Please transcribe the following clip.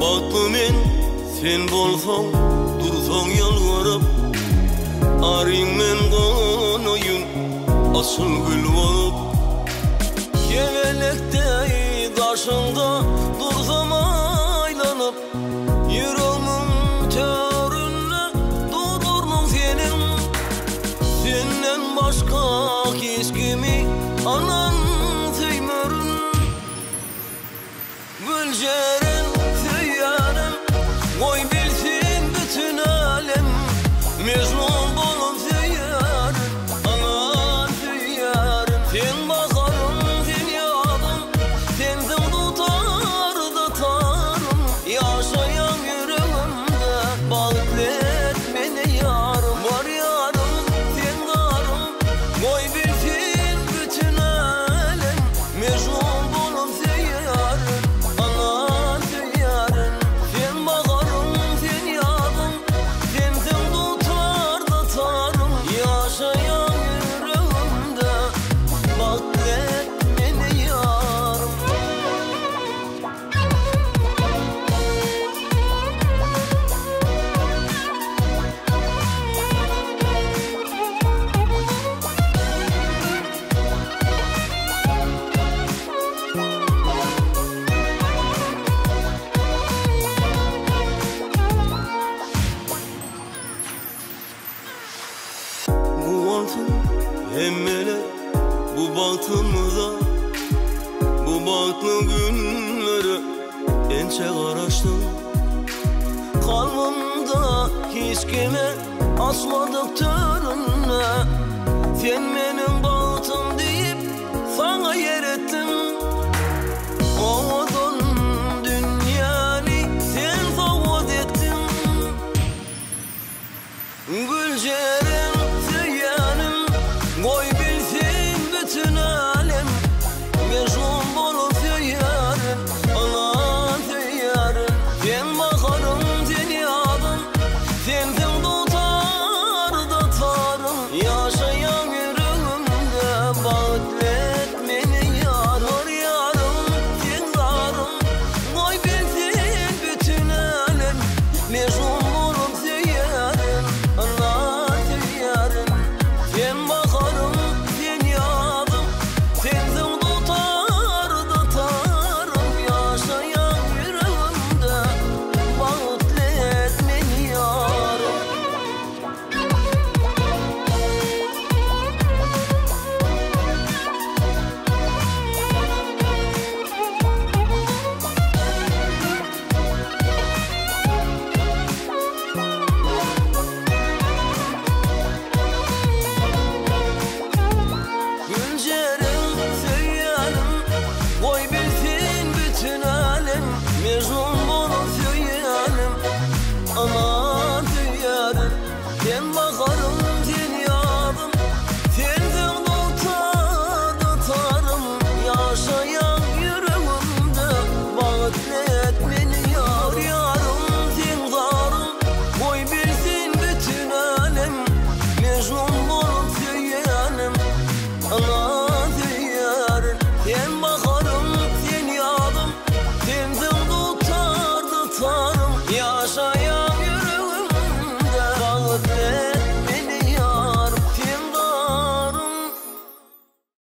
Baktı men sen bolsang dursang yalvarıp. Arın men konoyum asıl gül olup. Gevelekte karşında dursam aylanıp Yüreğimin teorünle durdurdun senin. Senden başka hiç kimi anan söymörün Emmele bu batımıza Bu batlı günlere Ençe karıştım Kalbimde hiç kime Asmadık törünle Sen benim baltım deyip Sana yer ettim. Ovadın Sen favod ettin. Gülcere